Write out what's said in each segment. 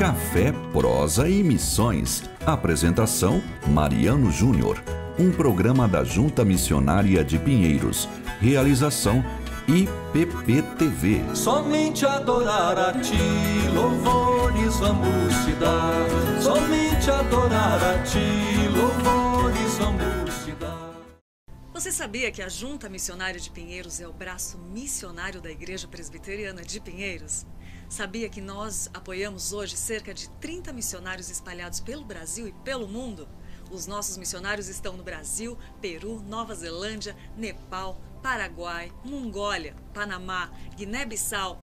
Café, prosa e missões. Apresentação: Mariano Júnior. Um programa da Junta Missionária de Pinheiros. Realização: IPPTV. Somente adorar a ti, louvores vamos te dar. Somente adorar a ti, louvores vamos te dar. Você sabia que a Junta Missionária de Pinheiros é o braço missionário da Igreja Presbiteriana de Pinheiros? Sabia que nós apoiamos hoje cerca de 30 missionários espalhados pelo Brasil e pelo mundo? Os nossos missionários estão no Brasil, Peru, Nova Zelândia, Nepal, Paraguai, Mongólia, Panamá, Guiné-Bissau.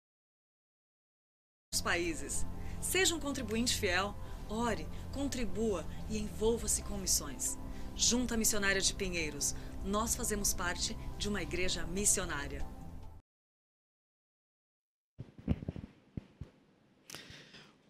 Os países. Seja um contribuinte fiel, ore, contribua e envolva-se com missões. Junta Missionária de Pinheiros, nós fazemos parte de uma igreja missionária.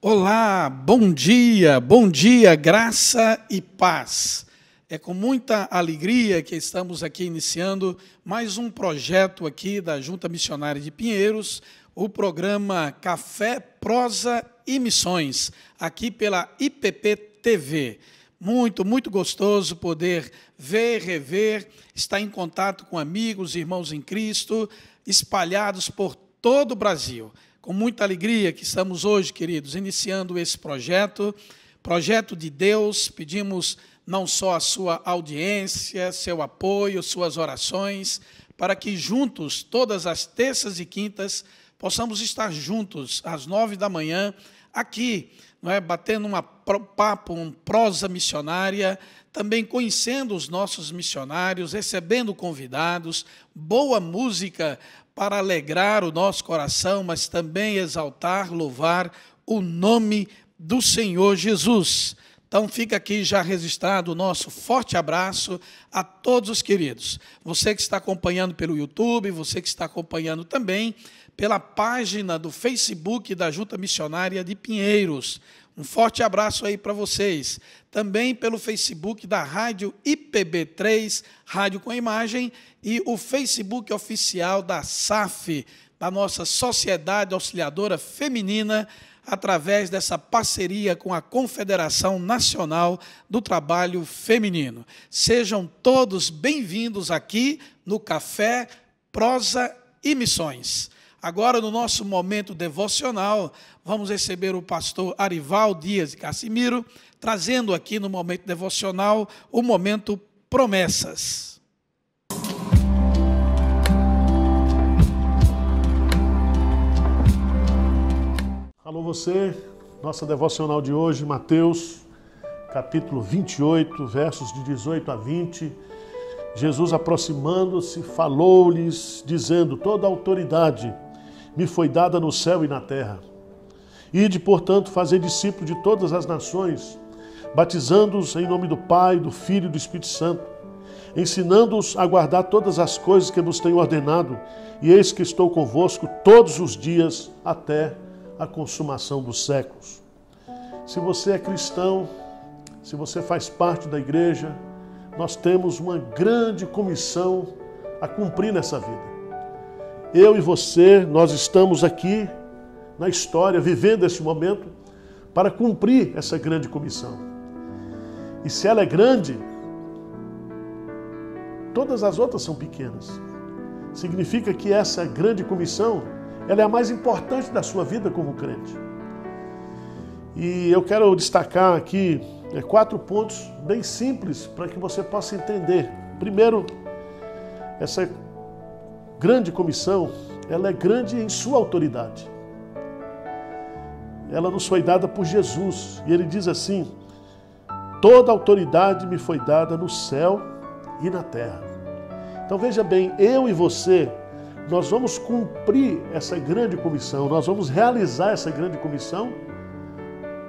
Olá, bom dia, bom dia, graça e paz. É com muita alegria que estamos aqui iniciando mais um projeto aqui da Junta Missionária de Pinheiros, o programa Café, Prosa e Missões, aqui pela IPP TV. Muito, muito gostoso poder ver, rever, estar em contato com amigos, irmãos em Cristo, espalhados por todo o Brasil com muita alegria que estamos hoje, queridos, iniciando esse projeto, projeto de Deus. Pedimos não só a sua audiência, seu apoio, suas orações, para que juntos, todas as terças e quintas, possamos estar juntos às nove da manhã, aqui, não é, batendo um papo, um prosa missionária, também conhecendo os nossos missionários, recebendo convidados, boa música para alegrar o nosso coração, mas também exaltar, louvar o nome do Senhor Jesus. Então fica aqui já registrado o nosso forte abraço a todos os queridos. Você que está acompanhando pelo YouTube, você que está acompanhando também pela página do Facebook da Junta Missionária de Pinheiros. Um forte abraço aí para vocês. Também pelo Facebook da Rádio IPB3, Rádio com Imagem, e o Facebook oficial da SAF, da nossa Sociedade Auxiliadora Feminina, através dessa parceria com a Confederação Nacional do Trabalho Feminino. Sejam todos bem-vindos aqui no Café, Prosa e Missões. Agora, no nosso momento devocional, vamos receber o pastor Arival Dias de Cassimiro, trazendo aqui no momento devocional o momento promessas. Alô você, nossa devocional de hoje, Mateus, capítulo 28, versos de 18 a 20. Jesus aproximando-se, falou-lhes, dizendo: Toda autoridade me foi dada no céu e na terra. Ide, portanto, fazer discípulo de todas as nações, batizando-os em nome do Pai, do Filho e do Espírito Santo, ensinando-os a guardar todas as coisas que vos tenho ordenado, e eis que estou convosco todos os dias até a consumação dos séculos. Se você é cristão, se você faz parte da igreja, nós temos uma grande comissão a cumprir nessa vida eu e você, nós estamos aqui na história, vivendo esse momento, para cumprir essa grande comissão. E se ela é grande, todas as outras são pequenas. Significa que essa grande comissão, ela é a mais importante da sua vida como crente. E eu quero destacar aqui é, quatro pontos bem simples para que você possa entender. Primeiro, essa grande comissão, ela é grande em sua autoridade. Ela nos foi dada por Jesus. E ele diz assim: Toda autoridade me foi dada no céu e na terra. Então veja bem, eu e você, nós vamos cumprir essa grande comissão, nós vamos realizar essa grande comissão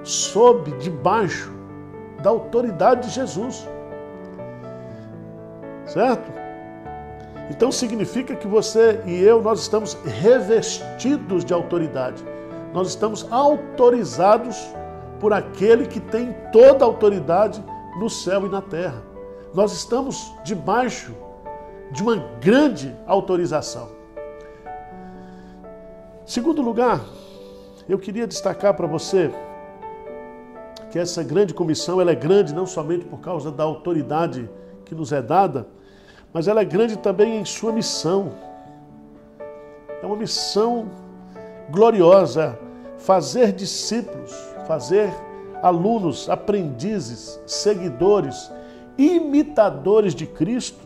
sob, debaixo da autoridade de Jesus. Certo? Então significa que você e eu nós estamos revestidos de autoridade. Nós estamos autorizados por aquele que tem toda a autoridade no céu e na terra. Nós estamos debaixo de uma grande autorização. Segundo lugar, eu queria destacar para você que essa grande comissão ela é grande não somente por causa da autoridade que nos é dada, mas ela é grande também em sua missão. É uma missão gloriosa, fazer discípulos, fazer alunos, aprendizes, seguidores, imitadores de Cristo,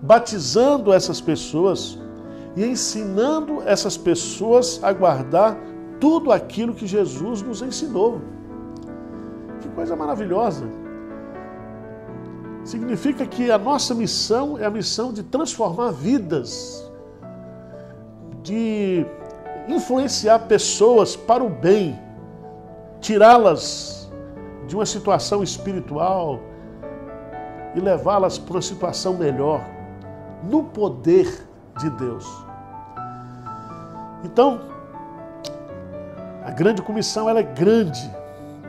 batizando essas pessoas e ensinando essas pessoas a guardar tudo aquilo que Jesus nos ensinou. Que coisa maravilhosa! Significa que a nossa missão é a missão de transformar vidas, de influenciar pessoas para o bem, tirá-las de uma situação espiritual e levá-las para uma situação melhor, no poder de Deus. Então, a grande comissão ela é grande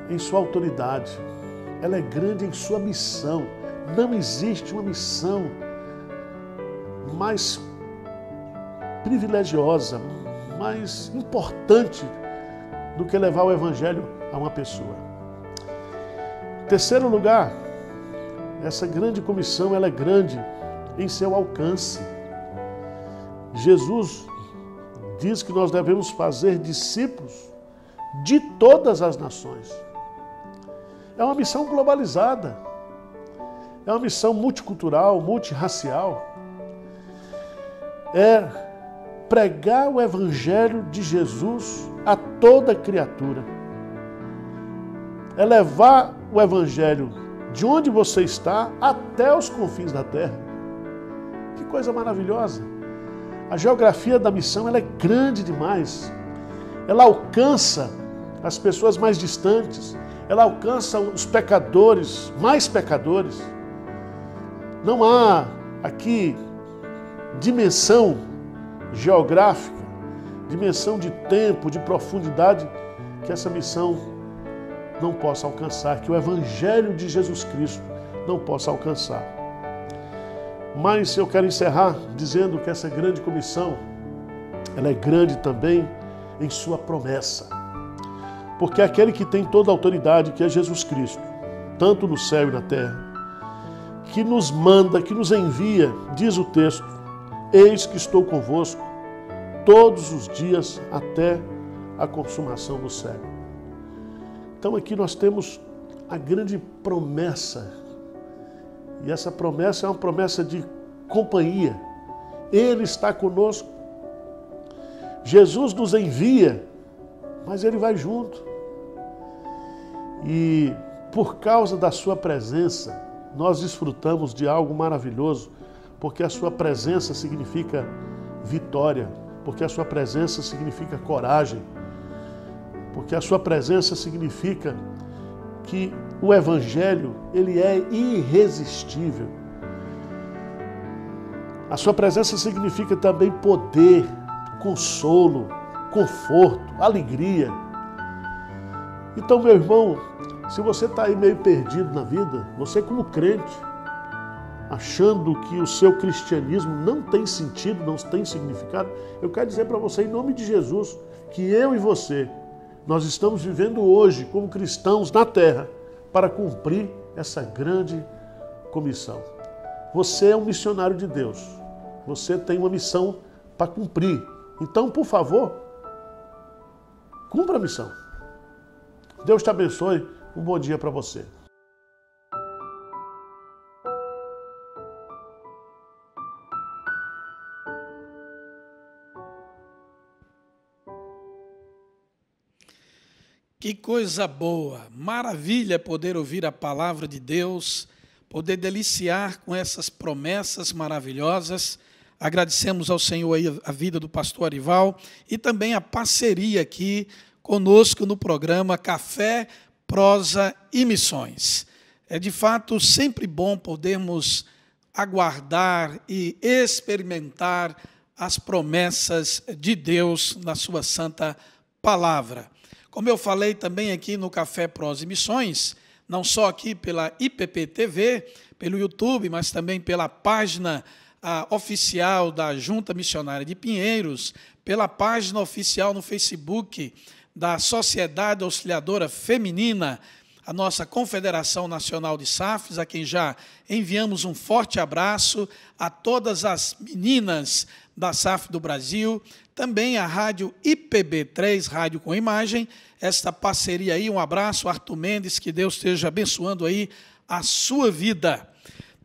em sua autoridade, ela é grande em sua missão. Não existe uma missão mais privilegiosa, mais importante do que levar o Evangelho a uma pessoa. Terceiro lugar, essa grande comissão ela é grande em seu alcance. Jesus diz que nós devemos fazer discípulos de todas as nações. É uma missão globalizada. É uma missão multicultural, multirracial. É pregar o evangelho de Jesus a toda criatura. É levar o evangelho de onde você está até os confins da terra. Que coisa maravilhosa! A geografia da missão ela é grande demais. Ela alcança as pessoas mais distantes, ela alcança os pecadores, mais pecadores. Não há aqui dimensão geográfica, dimensão de tempo, de profundidade que essa missão não possa alcançar, que o Evangelho de Jesus Cristo não possa alcançar. Mas eu quero encerrar dizendo que essa grande comissão, ela é grande também em sua promessa. Porque aquele que tem toda a autoridade, que é Jesus Cristo, tanto no céu e na terra, que nos manda, que nos envia, diz o texto, Eis que estou convosco todos os dias até a consumação do século. Então aqui nós temos a grande promessa. E essa promessa é uma promessa de companhia. Ele está conosco. Jesus nos envia, mas ele vai junto. E por causa da sua presença, nós desfrutamos de algo maravilhoso porque a sua presença significa vitória, porque a sua presença significa coragem, porque a sua presença significa que o evangelho, ele é irresistível. A sua presença significa também poder, consolo, conforto, alegria. Então, meu irmão, se você está aí meio perdido na vida, você como crente, achando que o seu cristianismo não tem sentido, não tem significado, eu quero dizer para você, em nome de Jesus, que eu e você, nós estamos vivendo hoje como cristãos na terra para cumprir essa grande comissão. Você é um missionário de Deus. Você tem uma missão para cumprir. Então, por favor, cumpra a missão. Deus te abençoe. Um bom dia para você. Que coisa boa, maravilha poder ouvir a palavra de Deus, poder deliciar com essas promessas maravilhosas. Agradecemos ao Senhor a vida do pastor Arival e também a parceria aqui conosco no programa Café, Prosa e Missões. É de fato sempre bom podermos aguardar e experimentar as promessas de Deus na sua santa palavra. Como eu falei também aqui no Café Prós e Missões, não só aqui pela IPP TV, pelo YouTube, mas também pela página ah, oficial da Junta Missionária de Pinheiros, pela página oficial no Facebook da Sociedade Auxiliadora Feminina, a nossa Confederação Nacional de SAFs, a quem já enviamos um forte abraço, a todas as meninas da SAF do Brasil, também a Rádio IPB3, Rádio com Imagem, esta parceria aí, um abraço, Arthur Mendes, que Deus esteja abençoando aí a sua vida.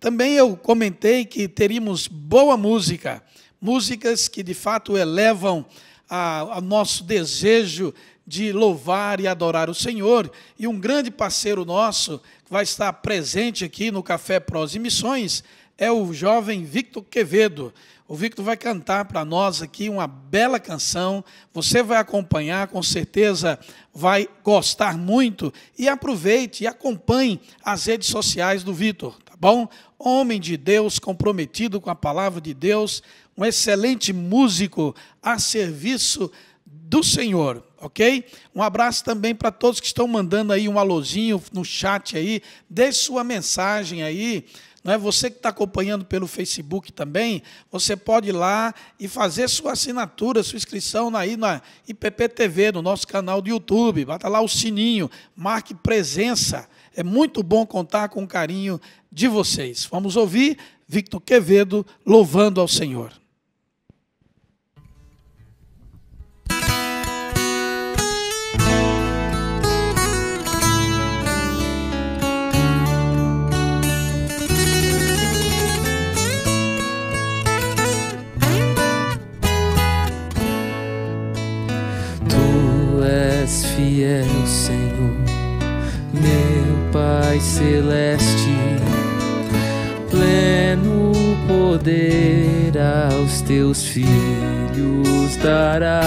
Também eu comentei que teríamos boa música, músicas que de fato elevam a, a nosso desejo de louvar e adorar o Senhor. E um grande parceiro nosso, que vai estar presente aqui no Café Prós e Missões, é o jovem Victor Quevedo. O Victor vai cantar para nós aqui uma bela canção. Você vai acompanhar, com certeza vai gostar muito. E aproveite e acompanhe as redes sociais do Victor, tá bom? Homem de Deus, comprometido com a palavra de Deus, um excelente músico a serviço do Senhor, ok? Um abraço também para todos que estão mandando aí um alôzinho no chat aí, deixe sua mensagem aí, não é você que está acompanhando pelo Facebook também, você pode ir lá e fazer sua assinatura, sua inscrição aí na IPPTV, no nosso canal do YouTube, bata lá o sininho, marque presença, é muito bom contar com o carinho de vocês. Vamos ouvir Victor Quevedo louvando ao Senhor. Fiel, Senhor, meu Pai celeste, pleno poder aos teus filhos darás.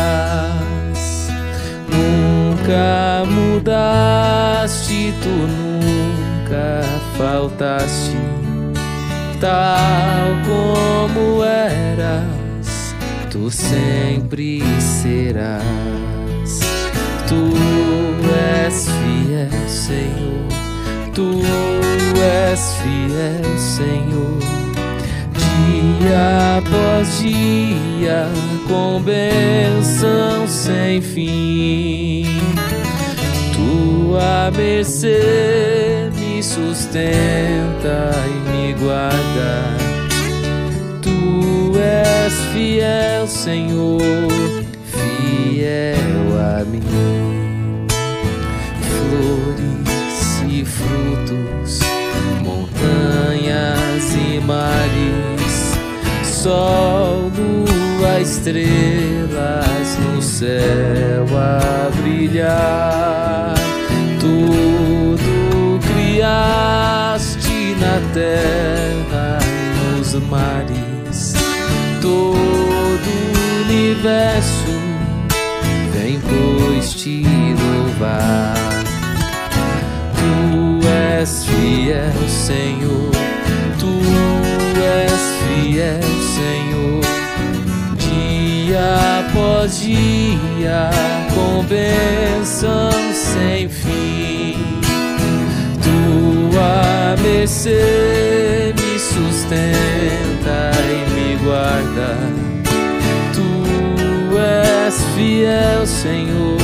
Nunca mudaste, tu nunca faltaste, tal como eras, tu sempre serás. Tu és fiel, Senhor. Tu és fiel, Senhor. Dia após dia, com bênção sem fim. Tua mercê me sustenta e me guarda. Tu és fiel, Senhor fiel a mim. Flores e frutos, montanhas e mares, sol, lua, estrelas no céu a brilhar. Tudo criaste na terra e nos mares, todo o universo pois te louvar. Fiel, Senhor, tu és fiel, Senhor. Dia após dia, com bênção sem fim. Tua mercê me sustenta e me guarda és fiel, Senhor,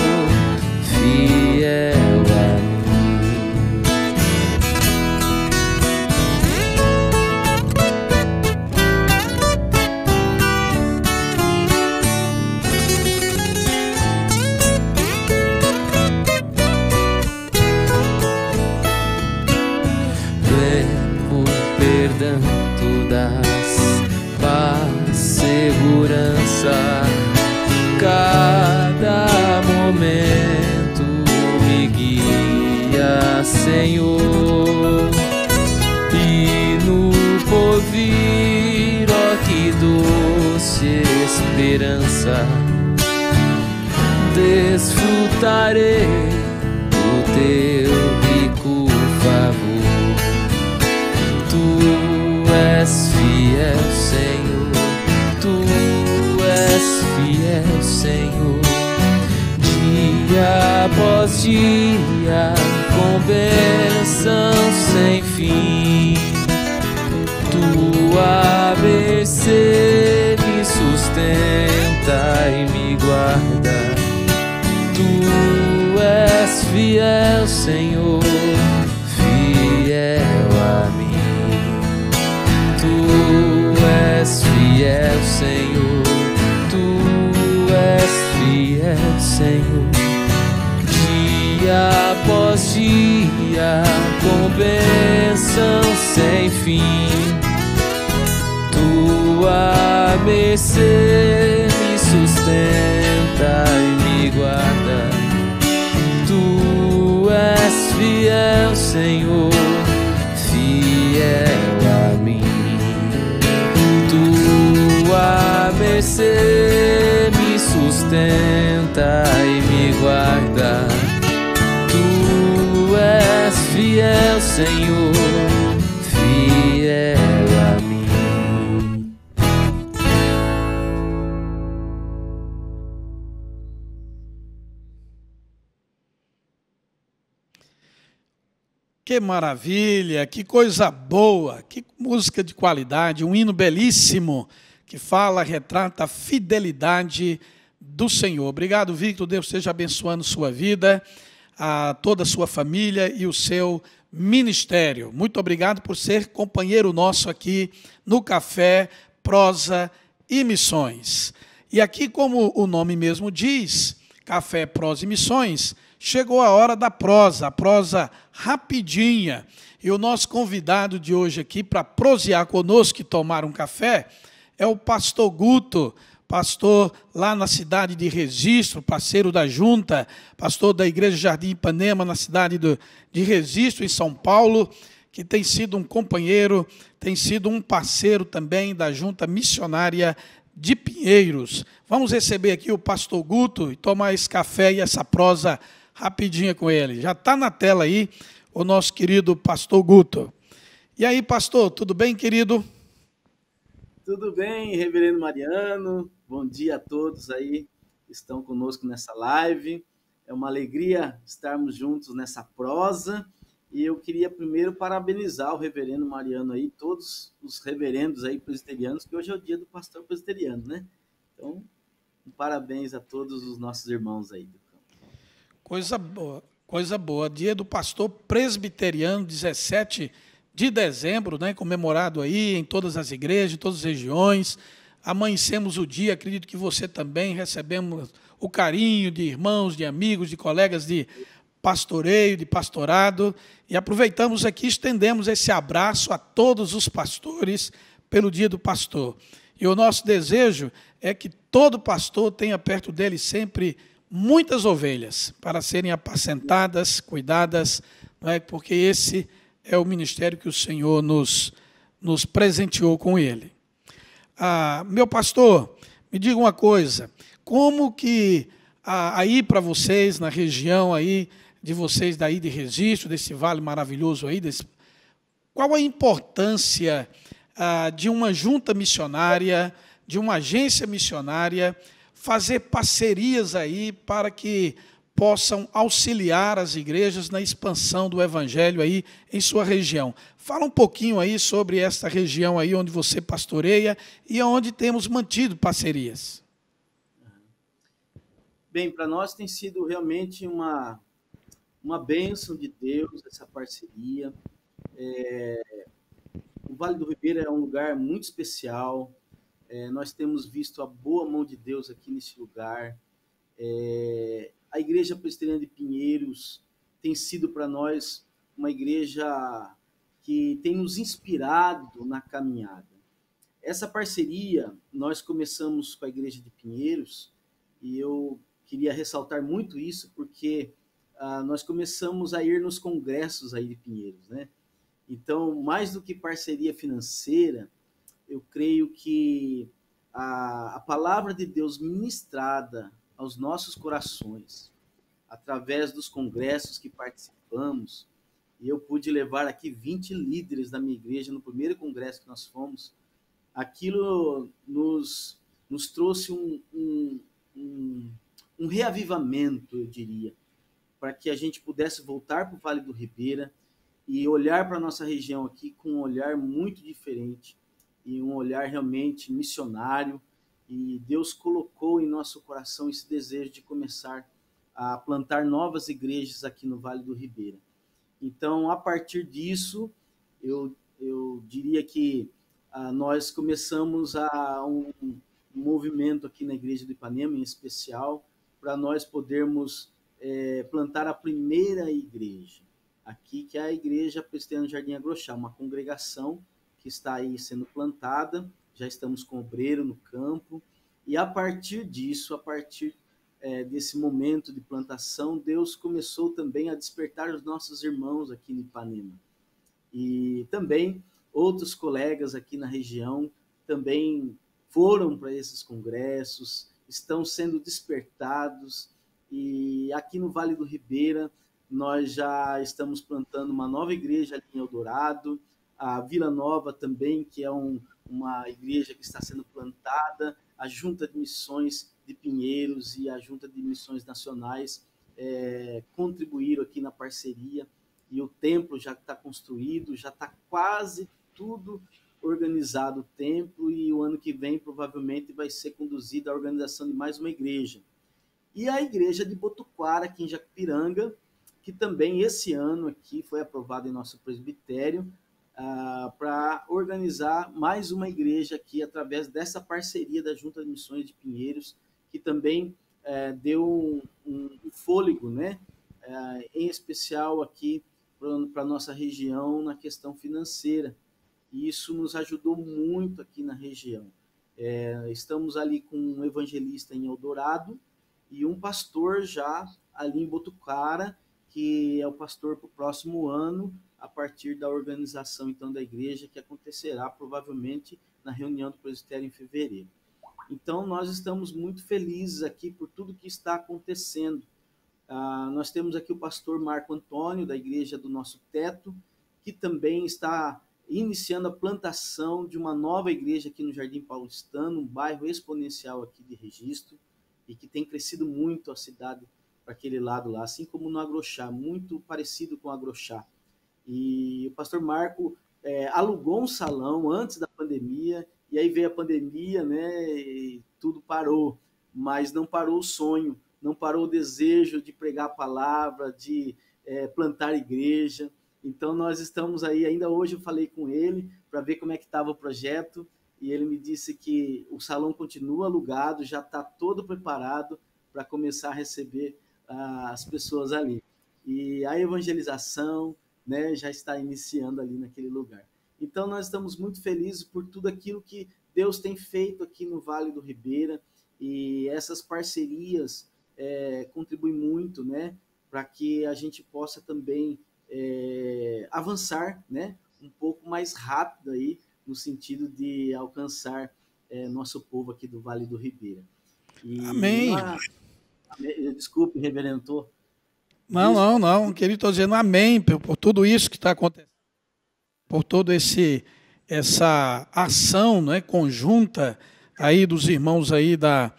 fiel, Senhor, fiel a mim. Tu és fiel, Senhor, tu és fiel, Senhor. Dia após dia, com bênção sem fim. Tua mercê me sustenta e me guarda. És fiel, Senhor, fiel a mim. Tua mercê me sustenta e me guarda. Tu és fiel, Senhor, Que maravilha, que coisa boa, que música de qualidade, um hino belíssimo que fala, retrata a fidelidade do Senhor. Obrigado, Victor. Deus esteja abençoando sua vida, a toda a sua família e o seu ministério. Muito obrigado por ser companheiro nosso aqui no Café, Prosa e Missões. E aqui, como o nome mesmo diz, Café, Prosa e Missões, chegou a hora da prosa, a prosa rapidinha. E o nosso convidado de hoje aqui para prosear conosco e tomar um café é o pastor Guto, pastor lá na cidade de Registro, parceiro da junta, pastor da Igreja Jardim Ipanema, na cidade do, de Registro, em São Paulo, que tem sido um companheiro, tem sido um parceiro também da junta missionária de Pinheiros. Vamos receber aqui o pastor Guto e tomar esse café e essa prosa rapidinha com ele. Já está na tela aí o nosso querido pastor Guto. E aí, pastor, tudo bem, querido? Tudo bem, Reverendo Mariano? Bom dia a todos aí que estão conosco nessa live. É uma alegria estarmos juntos nessa prosa. E eu queria primeiro parabenizar o Reverendo Mariano aí, todos os reverendos aí presbiterianos, que hoje é o dia do pastor presbiteriano, né? Então, um parabéns a todos os nossos irmãos aí do. Coisa boa, coisa boa. Dia do pastor presbiteriano, 17 de dezembro, né, comemorado aí em todas as igrejas, em todas as regiões. Amanhecemos o dia, acredito que você também recebemos o carinho de irmãos, de amigos, de colegas de pastoreio, de pastorado, e aproveitamos aqui, estendemos esse abraço a todos os pastores pelo dia do pastor. E o nosso desejo é que todo pastor tenha perto dele sempre muitas ovelhas para serem apacentadas, cuidadas, é? porque esse é o ministério que o Senhor nos, nos presenteou com ele. Ah, meu pastor, me diga uma coisa, como que ah, aí para vocês, na região aí de vocês daí de registro, desse vale maravilhoso aí, desse, qual a importância ah, de uma junta missionária, de uma agência missionária, fazer parcerias aí para que possam auxiliar as igrejas na expansão do evangelho aí em sua região. Fala um pouquinho aí sobre esta região aí onde você pastoreia e onde temos mantido parcerias. Bem, para nós tem sido realmente uma uma bênção de Deus essa parceria. É, o Vale do Ribeira é um lugar muito especial. É, nós temos visto a boa mão de Deus aqui nesse lugar. É, a Igreja Presbiteriana de Pinheiros tem sido para nós uma igreja que tem nos inspirado na caminhada. Essa parceria nós começamos com a Igreja de Pinheiros e eu queria ressaltar muito isso porque ah, nós começamos a ir nos congressos aí de Pinheiros, né? Então, mais do que parceria financeira, eu creio que a, a palavra de Deus ministrada aos nossos corações, através dos congressos que participamos. E eu pude levar aqui 20 líderes da minha igreja no primeiro congresso que nós fomos. Aquilo nos, nos trouxe um, um, um, um reavivamento, eu diria, para que a gente pudesse voltar para o Vale do Ribeira e olhar para a nossa região aqui com um olhar muito diferente e um olhar realmente missionário, e Deus colocou em nosso coração esse desejo de começar a plantar novas igrejas aqui no Vale do Ribeira. Então, a partir disso, eu, eu diria que ah, nós começamos a um, um, movimento aqui na Igreja do Ipanema, em especial, para nós podermos é, plantar a primeira igreja aqui, que é a Igreja Presbiteriana Jardim Agrochá, uma congregação que está aí sendo plantada, já estamos com obreiro no campo, e a partir disso, a partir é, desse momento de plantação, Deus começou também a despertar os nossos irmãos aqui em Ipanema. E também outros colegas aqui na região também foram para esses congressos, estão sendo despertados. E aqui no Vale do Ribeira, nós já estamos plantando uma nova igreja ali em Eldorado, a Vila Nova também, que é um, uma igreja que está sendo plantada, a Junta de Missões de Pinheiros e a Junta de Missões Nacionais é, contribuíram aqui na parceria e o templo já está construído, já está quase tudo organizado o templo e o ano que vem provavelmente vai ser conduzida a organização de mais uma igreja. E a igreja de Botuquara, aqui em Jacupiranga, que também esse ano aqui foi aprovado em nosso presbitério, ah, para organizar mais uma igreja aqui através dessa parceria da Junta de Missões de Pinheiros que também é, deu um, um, fôlego, né? É, em especial aqui para a nossa região na questão financeira. E isso nos ajudou muito aqui na região. É, estamos ali com um evangelista em Eldorado e um pastor já ali em Botucara, que é o pastor para o próximo ano, a partir da organização então da igreja, que acontecerá provavelmente na reunião do presbitério em fevereiro. Então, nós estamos muito felizes aqui por tudo que está acontecendo. Ah, nós temos aqui o pastor Marco Antônio, da Igreja do Nosso Teto, que também está iniciando a plantação de uma nova igreja aqui no Jardim Paulistano, um bairro exponencial aqui de registro, e que tem crescido muito a cidade para aquele lado lá, assim como no Agrochá, muito parecido com o Agrochá. E o pastor Marco é, alugou um salão antes da pandemia e aí veio a pandemia, né? E tudo parou, mas não parou o sonho, não parou o desejo de pregar a palavra, de é, plantar igreja. Então nós estamos aí, ainda hoje eu falei com ele para ver como é que estava o projeto e ele me disse que o salão continua alugado, já está todo preparado para começar a receber as pessoas ali. E a evangelização né, já está iniciando ali naquele lugar. Então, nós estamos muito felizes por tudo aquilo que Deus tem feito aqui no Vale do Ribeira e essas parcerias é, contribuem muito, né, para que a gente possa também é, avançar, né, um pouco mais rápido aí no sentido de alcançar é, nosso povo aqui do Vale do Ribeira. E amém. Desculpe, reverendo. Não, não, não. Querido, estou dizendo amém por, por tudo isso que está acontecendo por todo esse essa ação, né, conjunta aí dos irmãos aí da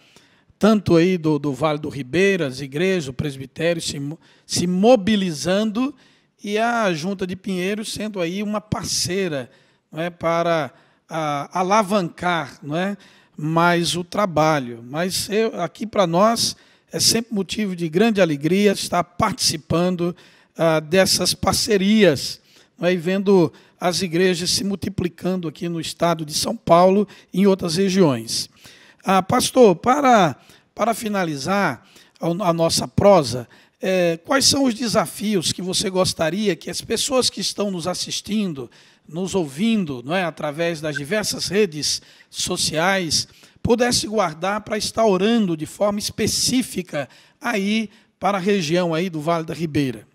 tanto aí do, do Vale do Ribeira, as igrejas, o presbitério se, se mobilizando e a Junta de Pinheiros sendo aí uma parceira não é, para a, alavancar não é, mais o trabalho. Mas eu, aqui para nós é sempre motivo de grande alegria estar participando ah, dessas parcerias é, e vendo as igrejas se multiplicando aqui no estado de São Paulo e em outras regiões. Ah, pastor, para, para finalizar a, a nossa prosa, é, quais são os desafios que você gostaria que as pessoas que estão nos assistindo, nos ouvindo, não é, através das diversas redes sociais, pudesse guardar para estar orando de forma específica aí para a região aí do Vale da Ribeira?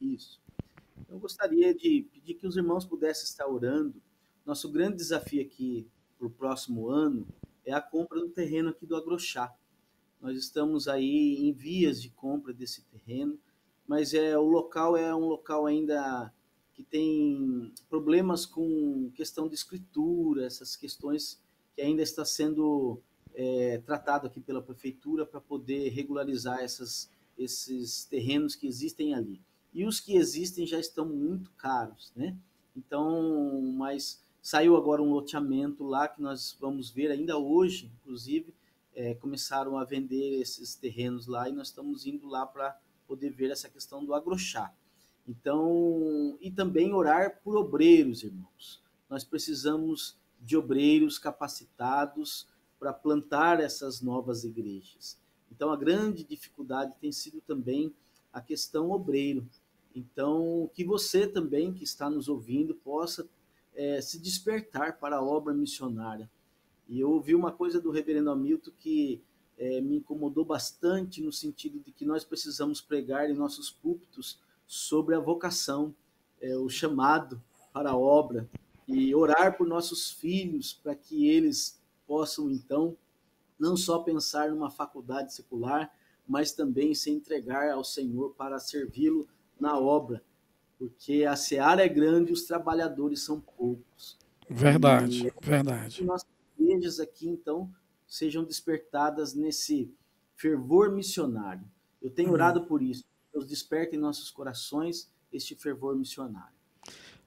Isso. Eu gostaria de pedir que os irmãos pudessem estar orando. Nosso grande desafio aqui para o próximo ano é a compra do terreno aqui do Agrochá. Nós estamos aí em vias de compra desse terreno, mas é o local é um local ainda que tem problemas com questão de escritura, essas questões que ainda está sendo é, tratado aqui pela prefeitura para poder regularizar essas, esses terrenos que existem ali e os que existem já estão muito caros, né? Então, mas saiu agora um loteamento lá que nós vamos ver ainda hoje, inclusive, é, começaram a vender esses terrenos lá e nós estamos indo lá para poder ver essa questão do agrochá. Então, e também orar por obreiros, irmãos. Nós precisamos de obreiros capacitados para plantar essas novas igrejas. Então, a grande dificuldade tem sido também a questão obreiro. Então, que você também, que está nos ouvindo, possa é, se despertar para a obra missionária. E eu ouvi uma coisa do reverendo Hamilton que é, me incomodou bastante, no sentido de que nós precisamos pregar em nossos púlpitos sobre a vocação, é, o chamado para a obra, e orar por nossos filhos, para que eles possam, então, não só pensar numa faculdade secular, mas também se entregar ao Senhor para servi-lo na obra, porque a seara é grande e os trabalhadores são poucos. Verdade, e, verdade. Que nossas igrejas aqui, então, sejam despertadas nesse fervor missionário. Eu tenho orado por isso. Deus desperte em nossos corações este fervor missionário.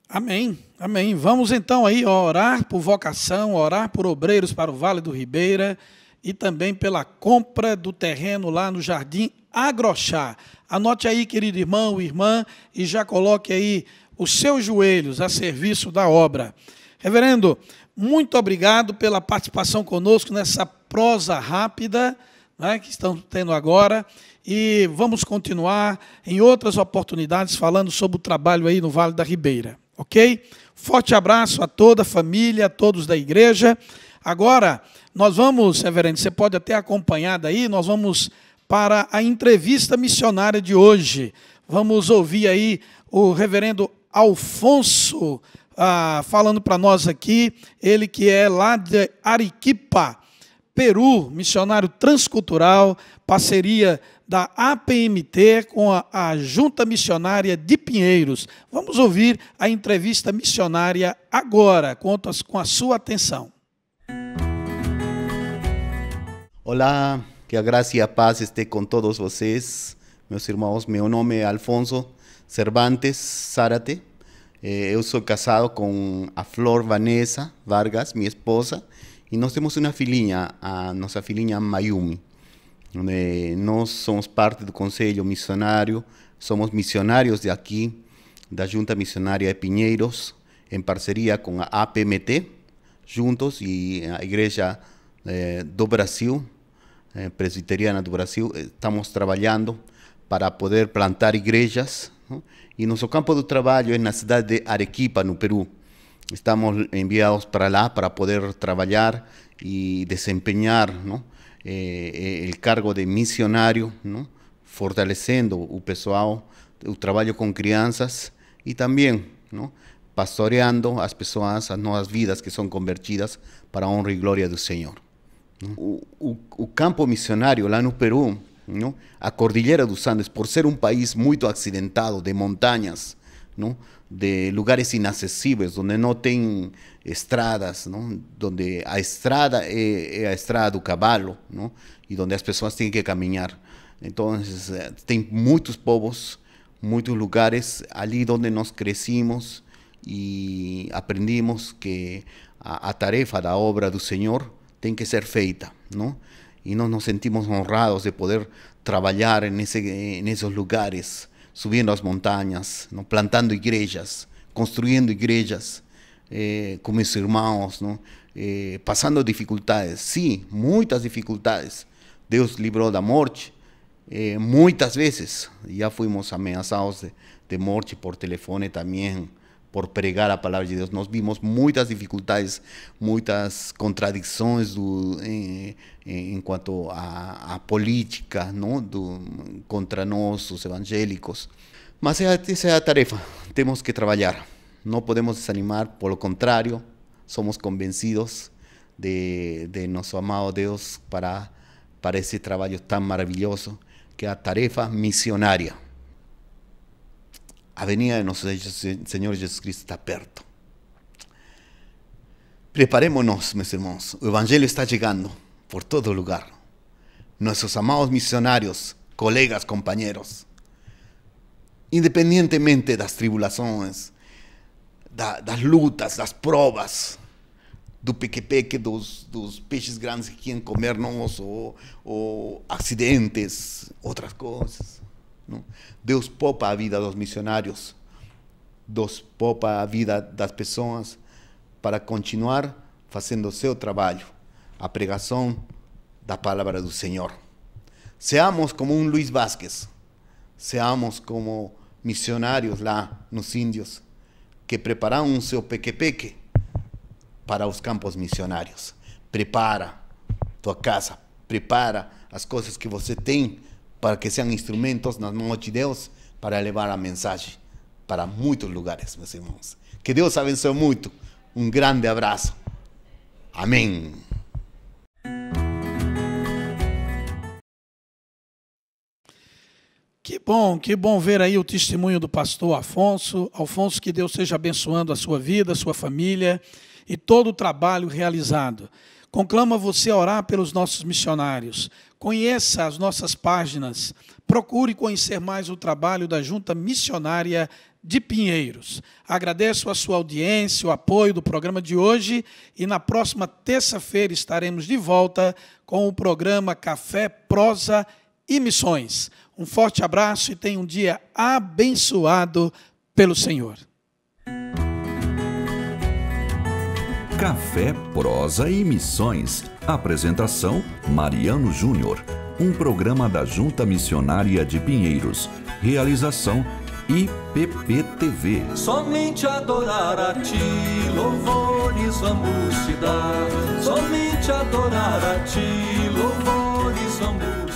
Amém, amém. Vamos então aí orar por vocação, orar por obreiros para o Vale do Ribeira e também pela compra do terreno lá no Jardim Agrochá. Anote aí, querido irmão, irmã, e já coloque aí os seus joelhos a serviço da obra. Reverendo, muito obrigado pela participação conosco nessa prosa rápida né, que estamos tendo agora. E vamos continuar em outras oportunidades falando sobre o trabalho aí no Vale da Ribeira ok? Forte abraço a toda a família, a todos da igreja. Agora, nós vamos, reverendo, você pode até acompanhar daí, nós vamos para a entrevista missionária de hoje. Vamos ouvir aí o reverendo Alfonso ah, falando para nós aqui, ele que é lá de Arequipa, Peru, missionário transcultural, parceria da APMT com a, a, Junta Missionária de Pinheiros. Vamos ouvir a entrevista missionária agora, conto com a sua atenção. Olá, que a graça e a paz esteja com todos vocês, meus irmãos. Meu nome é Alfonso Cervantes Zárate. Eh, eu sou casado com a Flor Vanessa Vargas, minha esposa, e nós temos uma filhinha, a nossa filhinha Mayumi. Donde no somos parte del Consejo Misionario, somos misionarios de aquí, de la Junta Misionaria de Piñeiros, en parcería con la APMT, juntos, y la Iglesia eh, do Brasil, eh, Presbiteriana do Brasil, estamos trabajando para poder plantar iglesias, y nuestro campo de trabajo es en la ciudad de Arequipa, no Perú. Estamos enviados para allá para poder trabajar y desempeñar, ¿no? Eh, el cargo de misionario, ¿no? fortalecendo o pessoal, o trabalho com crianças e também ¿no? pastoreando as pessoas, as novas vidas que são convertidas para a honra e glória do Senhor. O, o, o, campo missionário lá no Peru, ¿no? a Cordilheira dos Andes, por ser um país muito acidentado, de montanhas, ¿no? De lugares inacessíveis, onde não tem estradas, ¿no? donde a estrada é, é, a estrada do cavalo, ¿no? e onde as pessoas têm que caminhar. Então, tem muitos povos, muitos lugares ali onde nós crescimos e aprendimos que a, a tarefa da obra do Senhor tem que ser feita, não? E nós nos sentimos honrados de poder trabalhar nesse, nesses lugares, subindo as montanhas, ¿no? plantando igrejas, construindo igrejas, eh, com meus irmãos, não? Eh, passando dificuldades, sim, muitas dificuldades. Deus livrou da morte, eh, muitas vezes. Já fomos ameaçados de, de morte por telefone também, por pregar a palavra de Deus. Nós vimos muitas dificuldades, muitas contradições do, em, em quanto à, política não? Do, contra nós, os evangélicos. Mas essa é a tarefa, temos que trabalhar. No podemos desanimar, por lo contrario, somos convencidos de, de nuestro amado Dios para, para ese trabajo tan maravilloso que es la tarefa misionaria. A venida de nuestro Señor Jesucristo está perto. Preparémonos, mis hermanos. El Evangelio está llegando por todo lugar. Nuestros amados misionarios, colegas, compañeros, independientemente de las tribulaciones, das lutas, das provas, do peque-peque, dos, dos peixes grandes que querem comer nós, ou, ou acidentes, outras coisas. Não? Deus poupa a vida dos missionários, Deus poupa a vida das pessoas para continuar fazendo o seu trabalho, a pregação da palavra do Senhor. Seamos como um Luiz Vázquez, seamos como missionários lá nos índios, que prepararam o seu peque-peque para os campos missionários. Prepara tua casa, prepara as coisas que você tem para que sejam instrumentos nas mãos de Deus para levar a mensagem para muitos lugares, meus irmãos. Que Deus abençoe muito. Um grande abraço. Amém. Que bom, que bom ver aí o testemunho do pastor Afonso. Afonso, que Deus seja abençoando a sua vida, a sua família e todo o trabalho realizado. Conclama você a orar pelos nossos missionários. Conheça as nossas páginas. Procure conhecer mais o trabalho da Junta Missionária de Pinheiros. Agradeço a sua audiência, o apoio do programa de hoje e na próxima terça-feira estaremos de volta com o programa Café, Prosa e Missões. Um forte abraço e tenha um dia abençoado pelo Senhor. Café, Prosa e Missões. Apresentação: Mariano Júnior. Um programa da Junta Missionária de Pinheiros. Realização: IPPTV. Somente adorar a ti, louvores vamos te dar. Somente adorar a ti, louvores vamos